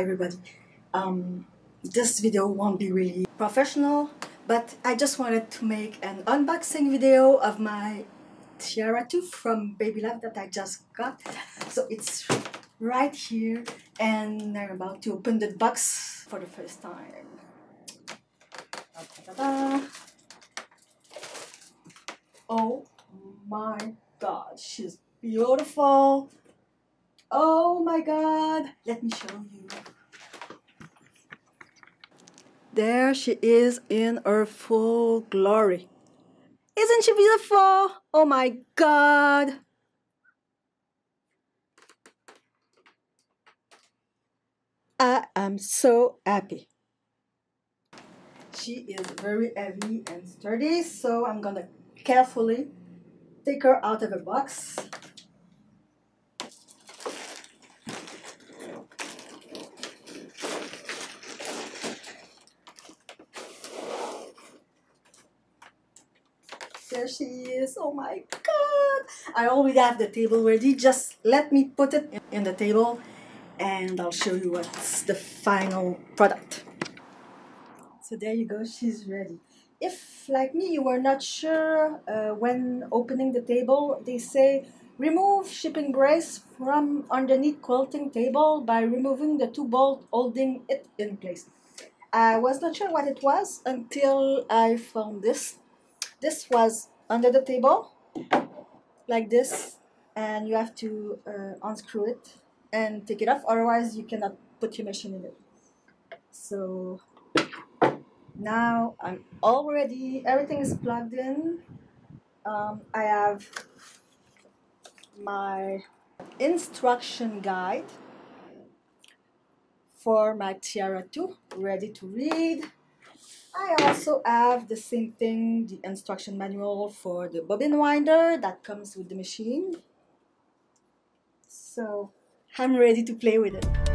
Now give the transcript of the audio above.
Hi everybody. Um, this video won't be really professional, but I just wanted to make an unboxing video of my Tiara 2 from Baby Lock that I just got. So it's right here and I'm about to open the box for the first time. Oh my god, she's beautiful. Oh my god, let me show you. There she is in her full glory. Isn't she beautiful? Oh my god. I am so happy. She is very heavy and sturdy, so I'm gonna carefully take her out of the box. There she is. Oh my god. I already have the table ready. Just let me put it in the table and I'll show you what's the final product. So there you go. She's ready. If, like me, you were not sure uh, when opening the table, they say remove shipping brace from underneath quilting table by removing the two bolts holding it in place. I was not sure what it was until I found this this was under the table like this and you have to uh, unscrew it and take it off otherwise you cannot put your machine in it. So now I'm all ready everything is plugged in. Um, I have my instruction guide for my Tiara 2 ready to read I also have the same thing, the instruction manual for the bobbin winder that comes with the machine. So I'm ready to play with it.